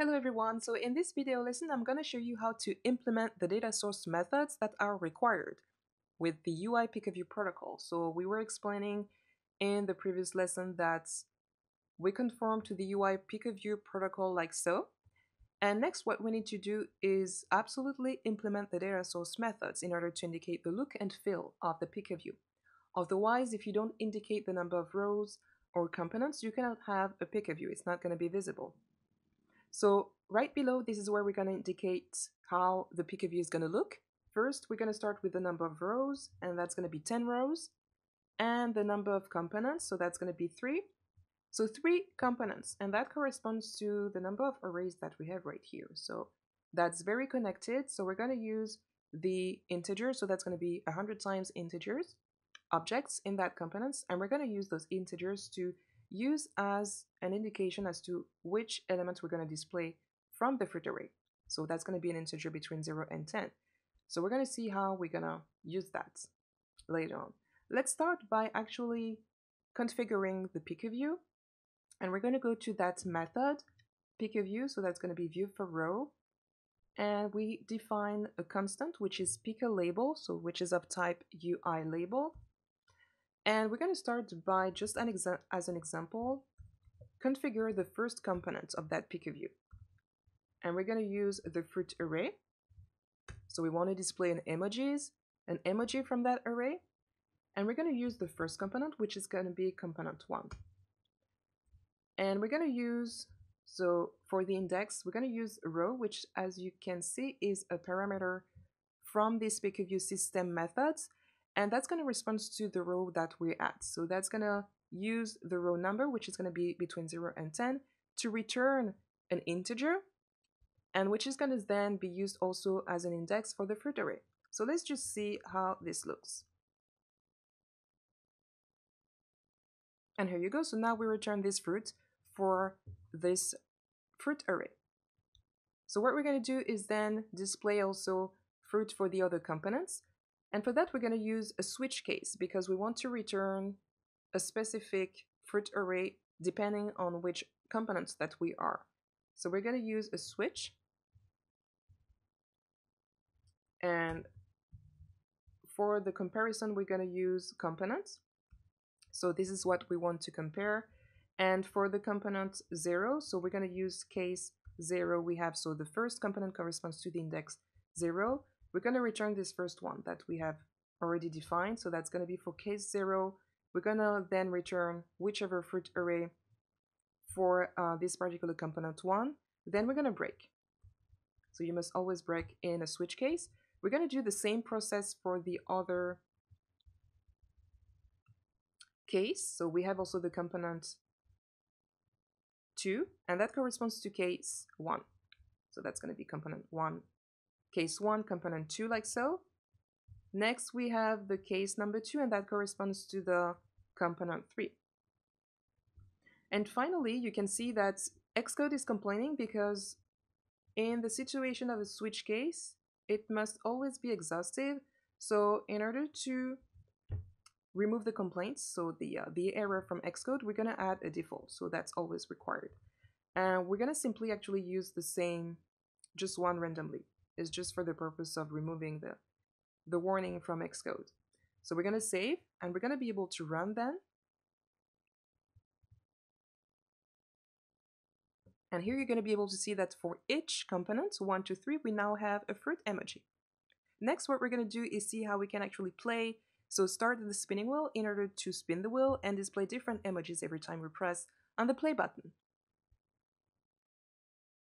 Hello everyone, so in this video lesson I'm going to show you how to implement the data source methods that are required with the UIPickerView protocol. So we were explaining in the previous lesson that we conform to the UI PickAView protocol like so. And next what we need to do is absolutely implement the data source methods in order to indicate the look and feel of the picker view. Otherwise, if you don't indicate the number of rows or components, you cannot have a picker view. It's not going to be visible. So right below, this is where we're going to indicate how the picker view is going to look. First, we're going to start with the number of rows, and that's going to be 10 rows, and the number of components, so that's going to be 3. So 3 components, and that corresponds to the number of arrays that we have right here. So that's very connected, so we're going to use the integer, so that's going to be 100 times integers, objects in that components, and we're going to use those integers to use as an indication as to which elements we're going to display from the fruit array. So that's going to be an integer between 0 and 10. So we're going to see how we're going to use that later on. Let's start by actually configuring the picker view. And we're going to go to that method, picker view, so that's going to be view for row. And we define a constant, which is picker label, so which is of type UI label. And we're going to start by just an as an example, configure the first component of that picker view. And we're going to use the fruit array. So we want to display an emojis, an emoji from that array. And we're going to use the first component, which is going to be component one. And we're going to use, so for the index, we're going to use row, which as you can see is a parameter from this picker view system methods and that's going to respond to the row that we're at. So that's going to use the row number, which is going to be between 0 and 10, to return an integer, and which is going to then be used also as an index for the fruit array. So let's just see how this looks. And here you go. So now we return this fruit for this fruit array. So what we're going to do is then display also fruit for the other components. And for that, we're going to use a switch case because we want to return a specific fruit array depending on which components that we are. So we're going to use a switch. And for the comparison, we're going to use components. So this is what we want to compare. And for the component 0, so we're going to use case 0 we have. So the first component corresponds to the index 0. We're going to return this first one that we have already defined. So that's going to be for case 0. We're going to then return whichever fruit array for uh, this particular component 1. Then we're going to break. So you must always break in a switch case. We're going to do the same process for the other case. So we have also the component 2, and that corresponds to case 1. So that's going to be component 1 case 1, component 2, like so. Next, we have the case number 2, and that corresponds to the component 3. And finally, you can see that Xcode is complaining because in the situation of a switch case, it must always be exhaustive. So in order to remove the complaints, so the, uh, the error from Xcode, we're going to add a default. So that's always required. And we're going to simply actually use the same, just one randomly is just for the purpose of removing the, the warning from Xcode. So we're going to save and we're going to be able to run then. And here you're going to be able to see that for each component, one, two, three, we now have a fruit emoji. Next, what we're going to do is see how we can actually play. So start the spinning wheel in order to spin the wheel and display different emojis every time we press on the play button.